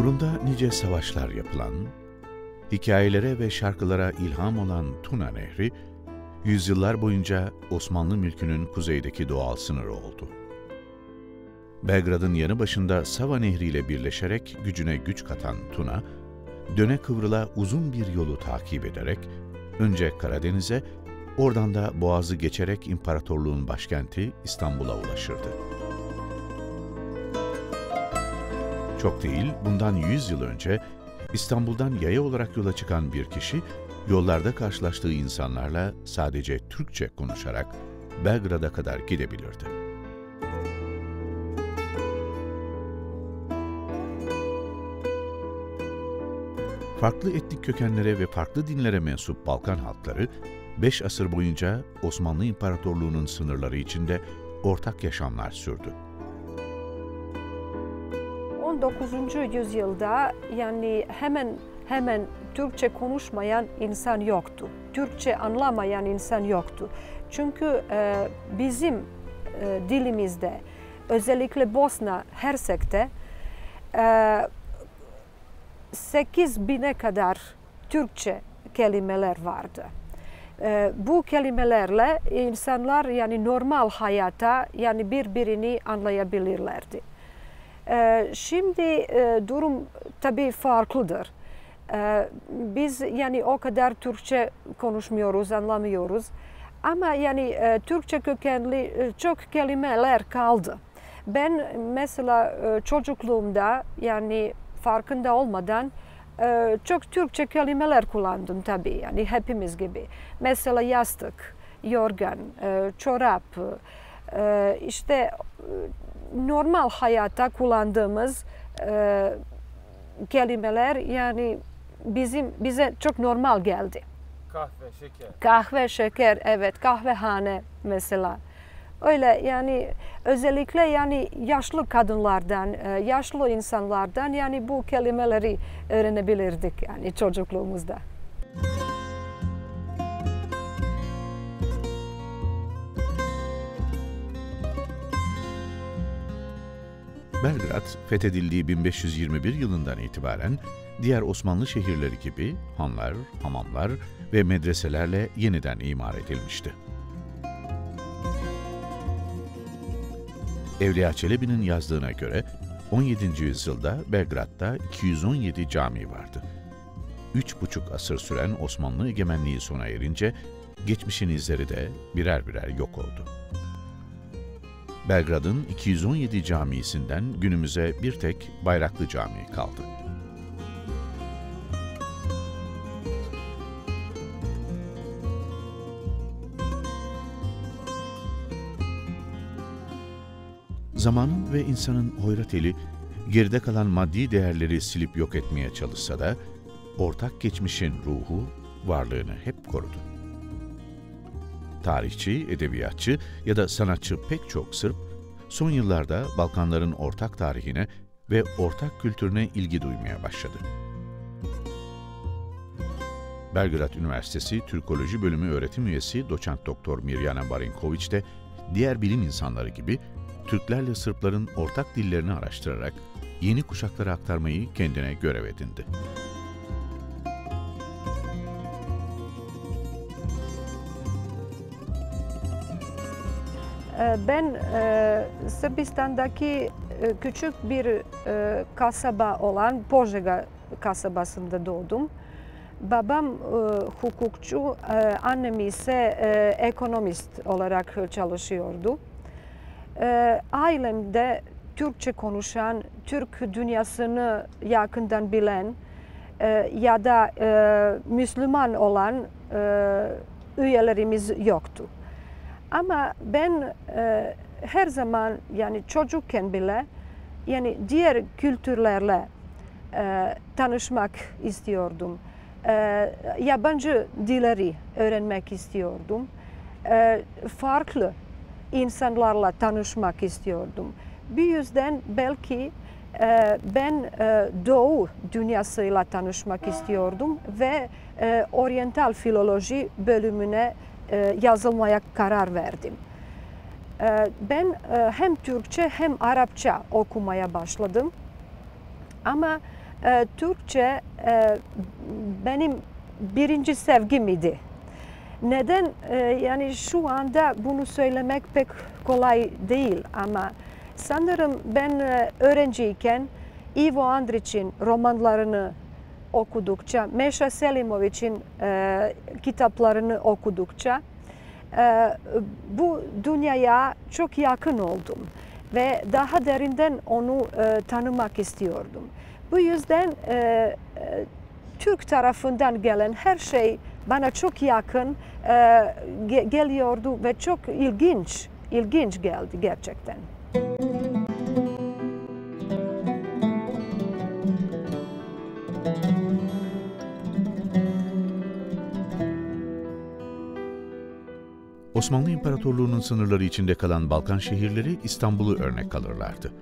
Uğrunda nice savaşlar yapılan, hikayelere ve şarkılara ilham olan Tuna Nehri, yüzyıllar boyunca Osmanlı mülkünün kuzeydeki doğal sınırı oldu. Belgrad'ın yanı başında Sava Nehri ile birleşerek gücüne güç katan Tuna, döne kıvrıla uzun bir yolu takip ederek önce Karadeniz'e, oradan da Boğaz'ı geçerek imparatorluğun başkenti İstanbul'a ulaşırdı. Çok değil, bundan 100 yıl önce İstanbul'dan yaya olarak yola çıkan bir kişi, yollarda karşılaştığı insanlarla sadece Türkçe konuşarak Belgrad'a kadar gidebilirdi. Farklı etnik kökenlere ve farklı dinlere mensup Balkan halkları, 5 asır boyunca Osmanlı İmparatorluğu'nun sınırları içinde ortak yaşamlar sürdü. 19. yüzyılda yani hemen hemen Türkçe konuşmayan insan yoktu. Türkçe anlamayan insan yoktu. Çünkü e, bizim e, dilimizde özellikle Bosna Hersek'te e, 8 bine kadar Türkçe kelimeler vardı. E, bu kelimelerle insanlar yani normal hayata yani birbirini anlayabilirlerdi. E, şimdi e, durum tabii farklıdır. E, biz yani o kadar Türkçe konuşmuyoruz, anlamıyoruz. Ama yani e, Türkçe kökenli e, çok kelimeler kaldı. Ben mesela çocukluğumda yani farkında olmadan çok Türkçe kelimeler kullandım tabii yani hepimiz gibi. Mesela yastık, yorgan, çorap, işte normal hayatta kullandığımız e, kelimeler yani bizim bize çok normal geldi. Kahve, şeker. Kahve, şeker, evet kahvehane mesela. Öyle yani özellikle yani yaşlı kadınlardan, e, yaşlı insanlardan yani bu kelimeleri öğrenebilirdik yani çocukluğumuzda. Belgrad, fethedildiği 1521 yılından itibaren diğer Osmanlı şehirleri gibi hanlar, hamamlar ve medreselerle yeniden imar edilmişti. Evliya Çelebi'nin yazdığına göre 17. yüzyılda Belgrad'da 217 cami vardı. Üç buçuk asır süren Osmanlı egemenliği sona erince geçmişin izleri de birer birer yok oldu. Belgrad'ın 217 camisinden günümüze bir tek Bayraklı Camii kaldı. Zaman ve insanın hoyrat eli geride kalan maddi değerleri silip yok etmeye çalışsa da ortak geçmişin ruhu varlığını hep korudu. Tarihçi, edebiyatçı ya da sanatçı pek çok Sırp son yıllarda Balkanların ortak tarihine ve ortak kültürüne ilgi duymaya başladı. Belgrad Üniversitesi Türkoloji Bölümü öğretim üyesi doçent doktor Mirjana Barinković de diğer bilim insanları gibi Türklerle Sırpların ortak dillerini araştırarak yeni kuşaklara aktarmayı kendine görev edindi. Ben e, Sırbistan'daki e, küçük bir e, kasaba olan Požega kasabasında doğdum. Babam hukukçu, annem ise ekonomist olarak çalışıyordu. Ailemde Türkçe konuşan, Türk dünyasını yakından bilen ya da Müslüman olan üyelerimiz yoktu. Ama ben e, her zaman yani çocukken bile yani diğer kültürlerle e, tanışmak istiyordum. E, yabancı dilleri öğrenmek istiyordum. E, farklı insanlarla tanışmak istiyordum. Bu yüzden belki e, ben e, Doğu dünyasıyla tanışmak istiyordum ve e, Oriental Filoloji bölümüne yazılmaya karar verdim. E, Ben e, hem Türkçe hem Arapça okumaya başladım. Ama e, Türkçe e, benim birinci sevgim idi. Neden? E, yani şu anda bunu söylemek pek kolay değil ama sanırım ben e, öğrenciyken Ivo Andrić'in romanlarını okudukça, Meša Selimović'in e, kitaplarını okudukça e, bu dünyaya çok yakın oldum ve daha derinden onu e, tanımak istiyordum. Bu yüzden e, e, Türk tarafından gelen her şey bana çok yakın e, geliyordu ve çok ilginç, ilginç geldi gerçekten. Osmanlı İmparatorluğu'nun sınırları içinde kalan Balkan şehirleri İstanbul'u örnek alırlardı.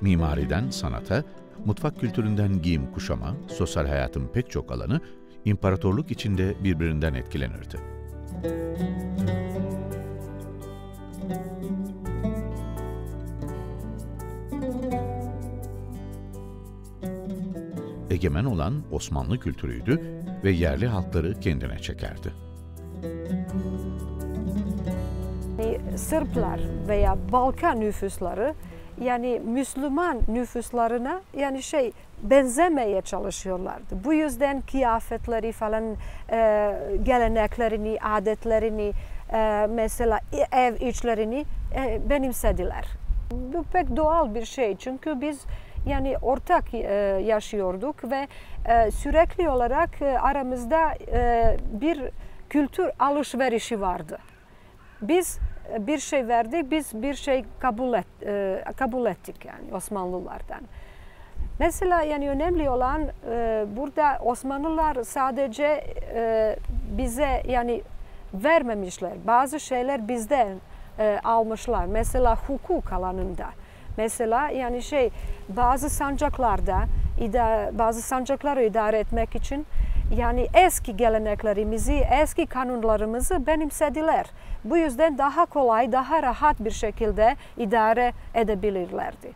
Mimariden sanata, mutfak kültüründen giyim kuşama, sosyal hayatın pek çok alanı imparatorluk içinde birbirinden etkilenirdi. Egemen olan Osmanlı kültürüydü ve yerli halkları kendine çekerdi. Sırplar veya Balkan nüfusları yani Müslüman nüfuslarına yani şey benzemeye çalışıyorlardı. Bu yüzden kıyafetleri falan e, geleneklerini, adetlerini e, mesela ev içlerini e, benimsediler. Bu pek doğal bir şey çünkü biz yani ortak e, yaşıyorduk ve e, sürekli olarak e, aramızda e, bir kültür alışverişi vardı. Biz bir şey verdik, biz bir şey kabul, et, e, kabul ettik yani Osmanlılardan. Mesela yani önemli olan e, burada Osmanlılar sadece e, bize yani vermemişler. Bazı şeyler bizden almışlar. Mesela hukuk alanında. Mesela yani şey bazı sancaklarda bazı sancakları idare etmek için yani eski geleneklerimizi, eski kanunlarımızı benimsediler. Bu yüzden daha kolay, daha rahat bir şekilde idare edebilirlerdi.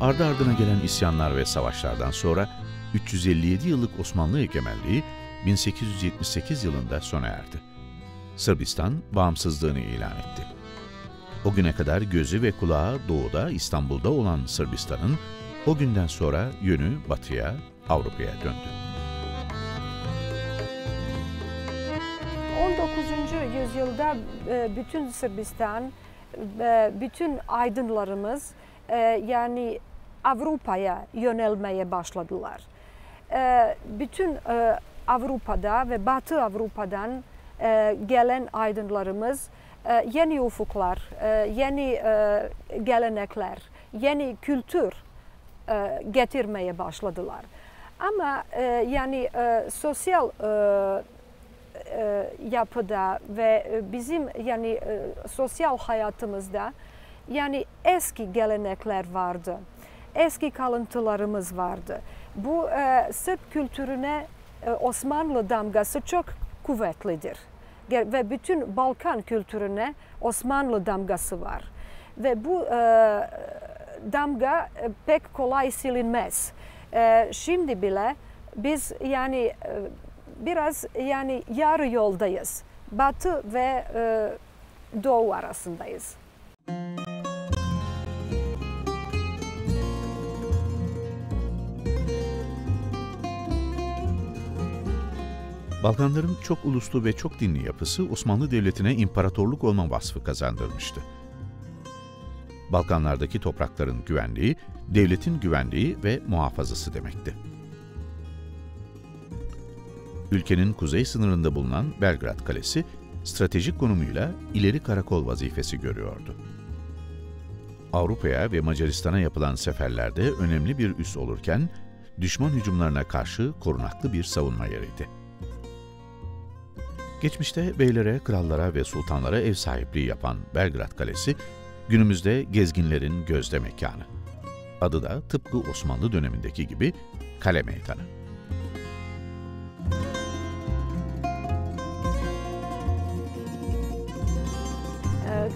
Ardı ardına gelen isyanlar ve savaşlardan sonra 357 yıllık Osmanlı egemenliği 1878 yılında sona erdi. Sırbistan bağımsızlığını ilan etti. O güne kadar gözü ve kulağı doğuda İstanbul'da olan Sırbistan'ın o günden sonra yönü batıya, Avrupa'ya döndü. 19. yüzyılda e, bütün Sırbistan, e, bütün aydınlarımız e, yani Avrupa'ya yönelmeye başladılar. Bütün Avrupa'da ve Batı Avrupa'dan gelen aydınlarımız yeni ufuklar, yeni gelenekler, yeni kültür e, getirmeye başladılar. Ama e, yani e, sosyal yapıda ve bizim yani sosyal hayatımızda yani eski gelenekler vardı. Eski kalıntılarımız vardı. Bu Sırp kültürüne Osmanlı damgası çok kuvvetlidir. Ve bütün Balkan kültürüne Osmanlı damgası var. Ve bu damga e, pek kolay silinmez. E, şimdi bile biz yani e, biraz yani yarı yoldayız. Batı ve doğu arasındayız. Balkanların çok uluslu ve çok dinli yapısı Osmanlı Devleti'ne imparatorluk olma vasfı kazandırmıştı. Balkanlardaki toprakların güvenliği, devletin güvenliği ve muhafazası demekti. Ülkenin kuzey sınırında bulunan Belgrad Kalesi, stratejik konumuyla ileri karakol vazifesi görüyordu. Avrupa'ya ve Macaristan'a yapılan seferlerde önemli bir üs olurken, düşman hücumlarına karşı korunaklı bir savunma yeriydi. Geçmişte beylere, krallara ve sultanlara ev sahipliği yapan Belgrad Kalesi, Günümüzde gezginlerin gözde mekanı. Adı da tıpkı Osmanlı dönemindeki gibi Kale Meydanı.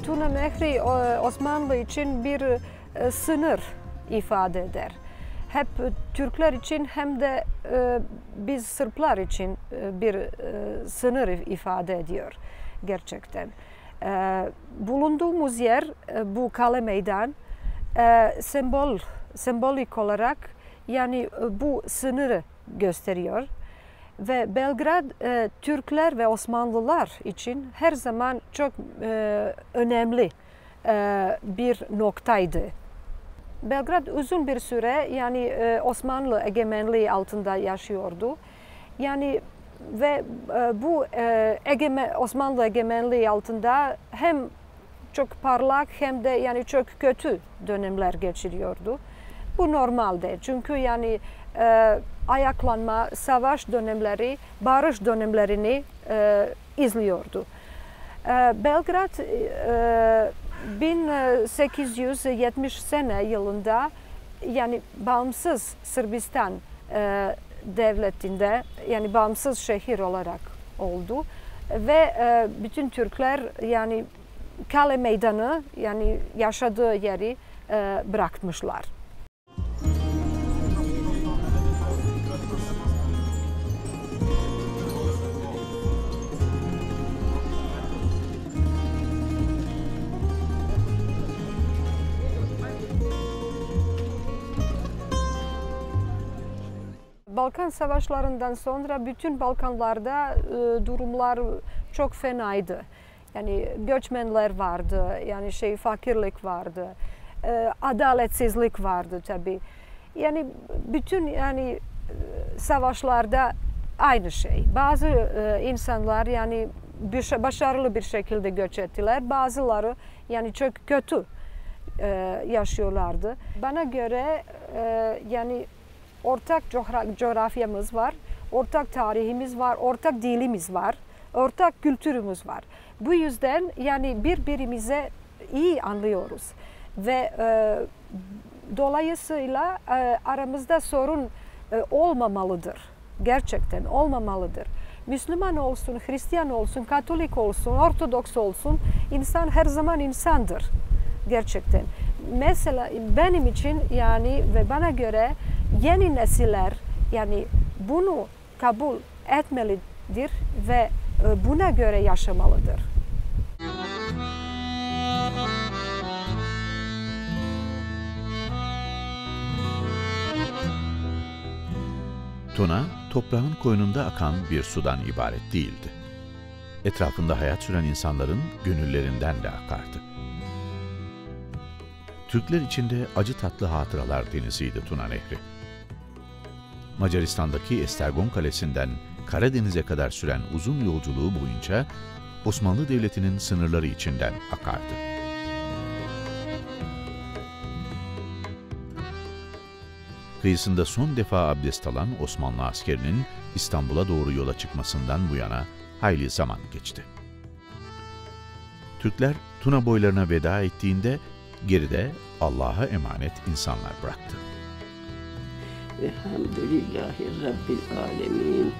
Tuna Nehri Osmanlı için bir sınır ifade eder. Hep Türkler için hem de biz Sırplar için bir sınır ifade ediyor gerçekten. Bulunduğumuz yer bu kale meydan sembol sembolik olarak yani bu sınırı gösteriyor. Ve Belgrad e, Türkler ve Osmanlılar için her zaman çok e, önemli e, bir noktaydı. Belgrad uzun bir süre yani e, Osmanlı egemenliği altında yaşıyordu. Yani ve e, bu e, egeme, Osmanlı egemenliği altında hem çok parlak hem de yani çok kötü dönemler geçiriyordu. Bu normalde çünkü yani e, ayaklanma, savaş dönemleri, barış dönemlerini e, izliyordu. E, Belgrad e, 1870 sene yılında yani bağımsız Sırbistan e, devletinde yani bağımsız şehir olarak oldu ve e, bütün Türkler yani kale meydanı yani yaşadığı yeri e, bırakmışlar. Balkan savaşlarından sonra bütün Balkanlarda e, durumlar çok fenaydı. Yani göçmenler vardı, yani şey fakirlik vardı, e, adaletsizlik vardı tabi. Yani bütün yani e, savaşlarda aynı şey. Bazı e, insanlar yani bir, başarılı bir şekilde göç ettiler, bazıları yani çok kötü e, yaşıyorlardı. Bana göre e, yani ortak coğrafyamız var, ortak tarihimiz var, ortak dilimiz var, ortak kültürümüz var. Bu yüzden yani birbirimize iyi anlıyoruz ve e, dolayısıyla e, aramızda sorun e, olmamalıdır. Gerçekten olmamalıdır. Müslüman olsun, Hristiyan olsun, Katolik olsun, Ortodoks olsun, insan her zaman insandır. Gerçekten. Mesela benim için yani ve bana göre yeni nesiller yani bunu kabul etmelidir ve e, buna göre yaşamalıdır. Tuna, toprağın koynunda akan bir sudan ibaret değildi. Etrafında hayat süren insanların gönüllerinden de akardı. Türkler içinde acı tatlı hatıralar deniziydi Tuna Nehri. Macaristan'daki Estergon Kalesi'nden Karadeniz'e kadar süren uzun yolculuğu boyunca Osmanlı Devleti'nin sınırları içinden akardı. Kıyısında son defa abdest alan Osmanlı askerinin İstanbul'a doğru yola çıkmasından bu yana hayli zaman geçti. Türkler Tuna boylarına veda ettiğinde geride Allah'a emanet insanlar bıraktı. Elhamdülillahi Rabbil Alemin.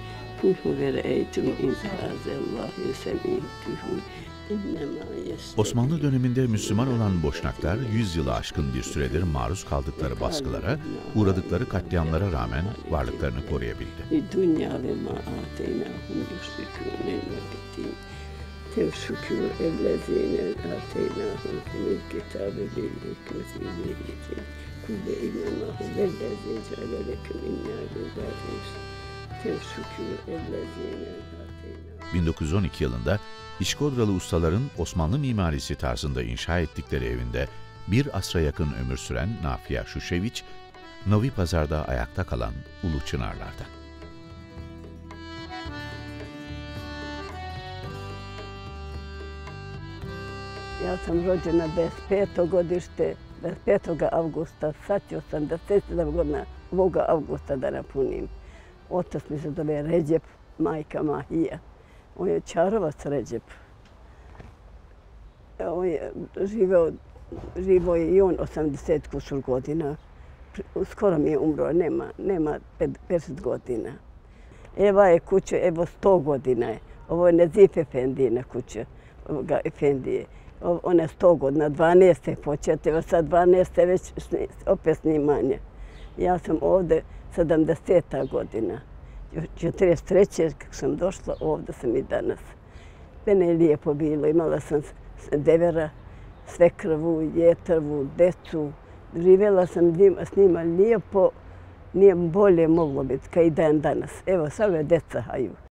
Osmanlı döneminde Müslüman olan Boşnaklar 100 yılı aşkın bir süredir maruz kaldıkları baskılara, uğradıkları katliamlara rağmen varlıklarını koruyabildi. Dünya ve ma ateynahum yusrikûne tevşükû ellezîne ateynahum fil kitabı bil hikmeti Kulde innallahu vellezî ceale leküm innâ gülbâdîs. Tevşükû ellezîne 1912 yılında İşkodralı ustaların Osmanlı mimarisi tarzında inşa ettikleri evinde bir asra yakın ömür süren Nafia Şuşeviç, Novi Pazar'da ayakta kalan Ulu Çınarlar'dan. Ja sam rođena 25. godište 25. augusta, sad ću 87 godina ovoga augusta da napunim. Otac mi se zove Ređep, majka Mahija. On je čarovac Ređep. On je živeo, živo je i on 80 kusur godina. Skoro mi je umro, nema, nema 50 godina. Eva je kuća, evo 100 godina je. Ovo je Nezif Efendijina kuća, ovoga Efendije one 100 godina, 12. početila, sad 12. već opet snimanje. Ja sam ovde 70. godina. 43. kako sam došla, ovde sam i danas. Mene je lijepo bilo, imala sam devera, svekrvu, jetrvu, decu. Živjela sam s njima lijepo, nije bolje moglo biti kao i dan danas. Evo, sve ove deca haju.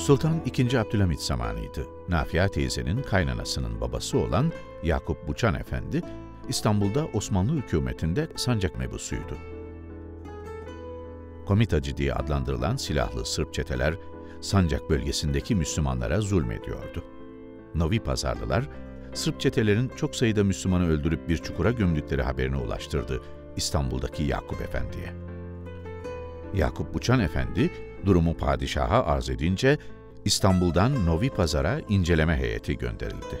Sultan II. Abdülhamit zamanıydı. Nafia teyzenin kaynanasının babası olan Yakup Buçan Efendi, İstanbul'da Osmanlı hükümetinde sancak mebusuydu. Komitacı diye adlandırılan silahlı Sırp çeteler, sancak bölgesindeki Müslümanlara zulmediyordu. Novi Pazarlılar, Sırp çetelerin çok sayıda Müslümanı öldürüp bir çukura gömdükleri haberini ulaştırdı İstanbul'daki Yakup Efendi'ye. Yakup Buçan Efendi, durumu padişaha arz edince İstanbul'dan Novi Pazar'a inceleme heyeti gönderildi.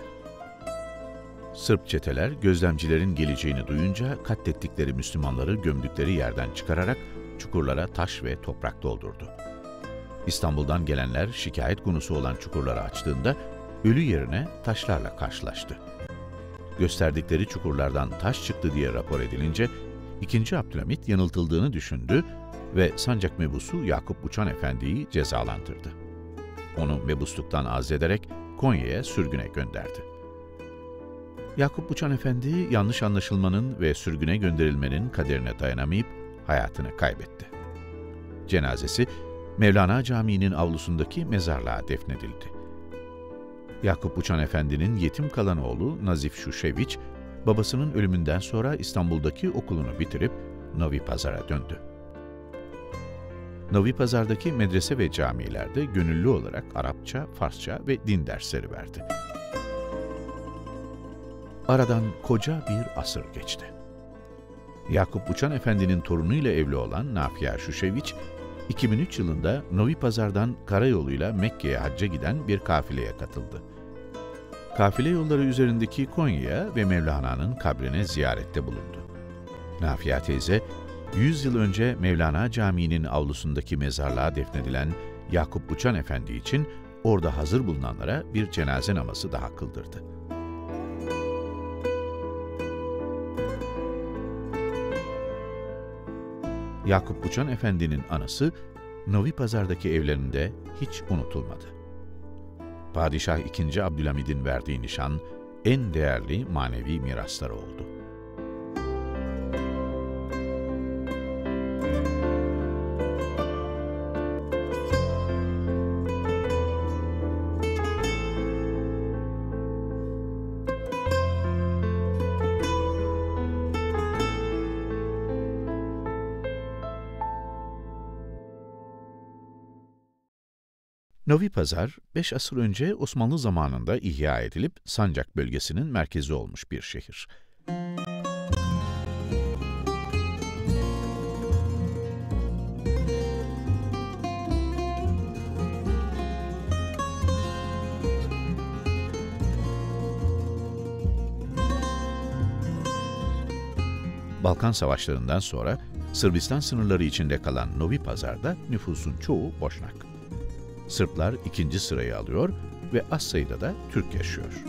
Sırp çeteler gözlemcilerin geleceğini duyunca katlettikleri Müslümanları gömdükleri yerden çıkararak çukurlara taş ve toprak doldurdu. İstanbul'dan gelenler şikayet konusu olan çukurları açtığında ölü yerine taşlarla karşılaştı. Gösterdikleri çukurlardan taş çıktı diye rapor edilince 2. Abdülhamit yanıltıldığını düşündü ve sancak mebusu Yakup Buçan Efendi'yi cezalandırdı. Onu mebusluktan azlederek Konya'ya sürgüne gönderdi. Yakup Buçan Efendi yanlış anlaşılmanın ve sürgüne gönderilmenin kaderine dayanamayıp hayatını kaybetti. Cenazesi Mevlana Camii'nin avlusundaki mezarlığa defnedildi. Yakup Uçan Efendi'nin yetim kalan oğlu Nazif Şuşeviç, babasının ölümünden sonra İstanbul'daki okulunu bitirip Novi Pazar'a döndü. Novi Pazar'daki medrese ve camilerde gönüllü olarak Arapça, Farsça ve din dersleri verdi. Aradan koca bir asır geçti. Yakup Uçan Efendi'nin torunuyla evli olan Nafia Şuşeviç, 2003 yılında Novi Pazar'dan karayoluyla Mekke'ye hacca giden bir kafileye katıldı. Kafile yolları üzerindeki Konya'ya ve Mevlana'nın kabrine ziyarette bulundu. Nafia teyze, 100 yıl önce Mevlana Camii'nin avlusundaki mezarlığa defnedilen Yakup Uçan Efendi için orada hazır bulunanlara bir cenaze namazı daha kıldırdı. Yakup Buçan Efendi'nin anısı Novi Pazar'daki evlerinde hiç unutulmadı. Padişah II. Abdülhamid'in verdiği nişan en değerli manevi mirasları oldu. Novi Pazar, 5 asır önce Osmanlı zamanında ihya edilip Sancak bölgesinin merkezi olmuş bir şehir. Balkan Savaşları'ndan sonra Sırbistan sınırları içinde kalan Novi Pazar'da nüfusun çoğu Boşnak. Sırplar ikinci sırayı alıyor ve az sayıda da Türk yaşıyor.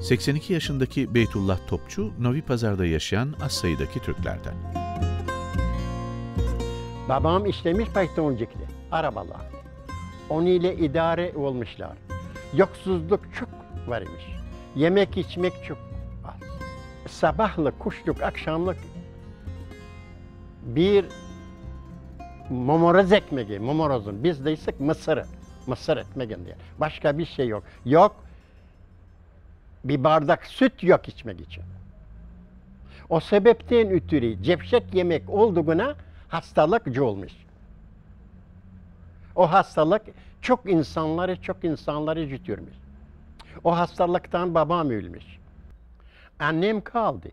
...82 yaşındaki Beytullah Topçu, Novi Pazar'da yaşayan az sayıdaki Türklerden. Babam işlemiş paytoncuklu, arabalar. Onu ile idare olmuşlar. Yoksuzluk çok varmış. Yemek içmek çok az. Sabahlık, kuşluk, akşamlık bir momoroz ekmeği, momorozun. Biz deysek mısırı. Mısır ekmeği diye. Başka bir şey yok. Yok. Bir bardak süt yok içmek için. O sebepten ötürü cevşek yemek olduğuna hastalık olmuş. O hastalık çok insanları çok insanları götürmüş. O hastalıktan babam ölmüş. Annem kaldı.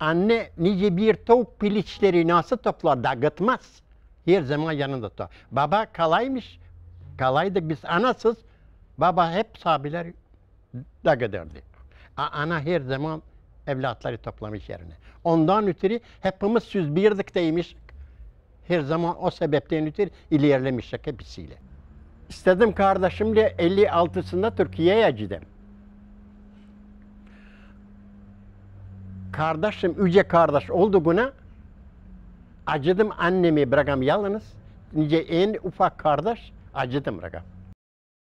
Anne nice bir tavuk piliçleri nasıl toplar dağıtmaz. Her zaman yanında tutar. Baba kalaymış. Kalaydık biz anasız. Baba hep sabiler dağıtırdı. Ana her zaman evlatları toplamış yerine. Ondan ötürü hepimiz süz birlikteymiş. Her zaman o sebepten ötürü ilerlemiştik hepsiyle. İstedim kardeşimle 56'sında Türkiye'ye gidelim. Kardeşim, üce kardeş olduğuna acıdım annemi bırakam yalnız. Nice en ufak kardeş acıdım bırakam.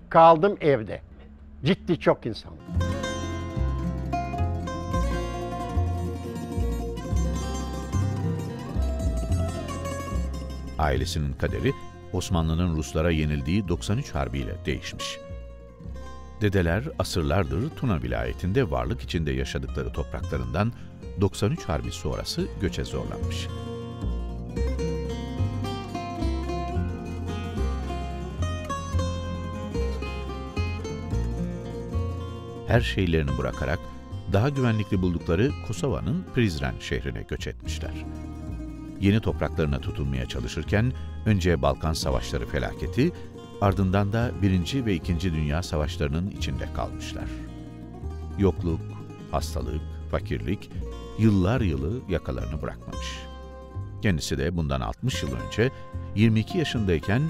Kaldım evde. Ciddi çok insan. Ailesinin kaderi Osmanlı'nın Ruslara yenildiği 93 Harbi'yle değişmiş. Dedeler asırlardır Tuna vilayetinde varlık içinde yaşadıkları topraklarından 93 Harbi sonrası göçe zorlanmış. Her şeylerini bırakarak daha güvenlikli buldukları Kosova'nın Prizren şehrine göç etmişler. Yeni topraklarına tutunmaya çalışırken önce Balkan Savaşları felaketi, ardından da Birinci ve İkinci Dünya Savaşları'nın içinde kalmışlar. Yokluk, hastalık, fakirlik yıllar yılı yakalarını bırakmamış. Kendisi de bundan 60 yıl önce 22 yaşındayken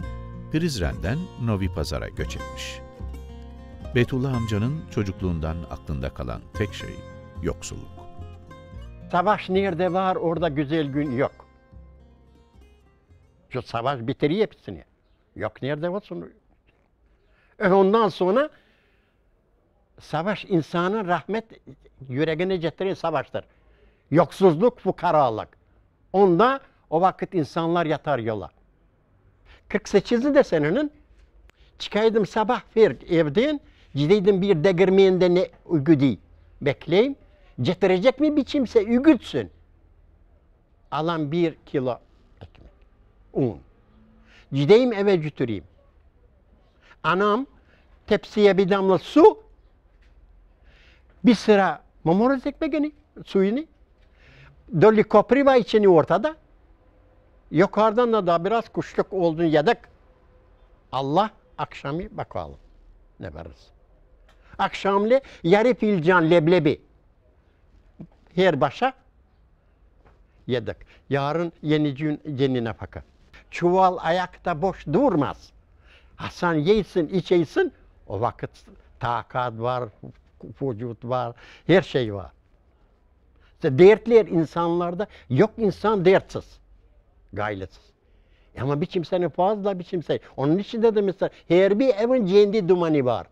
Prizren'den Novi Pazar'a göç etmiş. Beytullah amcanın çocukluğundan aklında kalan tek şey yoksulluk. Savaş nerede var orada güzel gün yok. Şu savaş bitiriyor hepsini. Yok nerede olsun. E ondan sonra savaş insanın rahmet yüreğine getiren savaştır. Yoksuzluk, fukaralık. Onda o vakit insanlar yatar yola. 48'li de senenin çıkaydım sabah ver evden gideydim bir degirmeyende ne ügüdü bekleyeyim. Getirecek mi bir kimse ügütsün. Alan bir kilo ekmek, un. Gideyim eve götüreyim. Anam tepsiye bir damla su, bir sıra mamoroz ekmeğini, suyunu, dolu kopri var içini ortada. Yukarıdan da, da biraz kuşluk olduğunu yedik. Allah akşamı bakalım ne veririz. Akşamlı yarı filcan leblebi. Her başa yedik. Yarın yeni gün yeni nafaka. Çuval ayakta boş durmaz. Hasan yesin, içeysin. O vakit takat var, vücut var, her şey var. İşte dertler insanlarda yok insan dertsiz, gaylesiz. Ama bir kimsenin fazla bir kimse. Onun için de mesela her bir evin kendi dumanı var.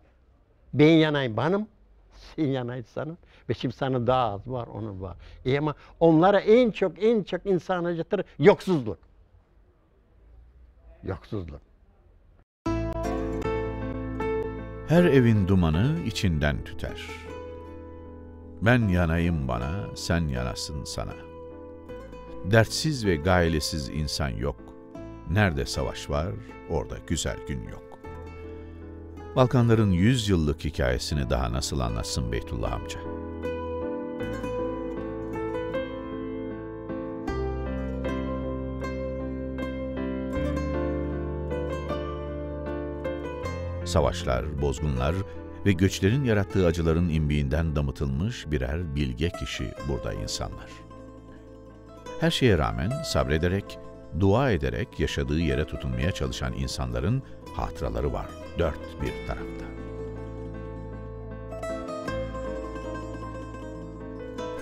Ben yanayım benim, sen yanayım senin. Ve kimsenin daha az var, onun var. E ama onlara en çok en çok insana getirir yoksuzluk. Yoksuzluk. Her evin dumanı içinden tüter. Ben yanayım bana, sen yanasın sana. Dertsiz ve gailesiz insan yok. Nerede savaş var, orada güzel gün yok. Balkanların yüz yıllık hikayesini daha nasıl anlatsın Beytullah amca? Savaşlar, bozgunlar ve göçlerin yarattığı acıların imbiğinden damıtılmış birer bilge kişi burada insanlar. Her şeye rağmen sabrederek, dua ederek yaşadığı yere tutunmaya çalışan insanların hatıraları var dört bir tarafta.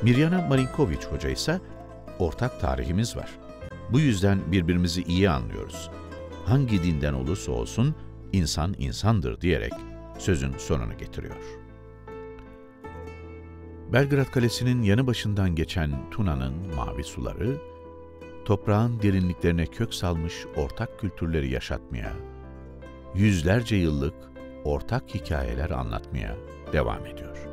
Mirjana Marinkovic Hoca ise ortak tarihimiz var. Bu yüzden birbirimizi iyi anlıyoruz. Hangi dinden olursa olsun insan insandır diyerek sözün sonunu getiriyor. Belgrad Kalesi'nin yanı başından geçen Tuna'nın mavi suları, toprağın derinliklerine kök salmış ortak kültürleri yaşatmaya, yüzlerce yıllık ortak hikayeler anlatmaya devam ediyor.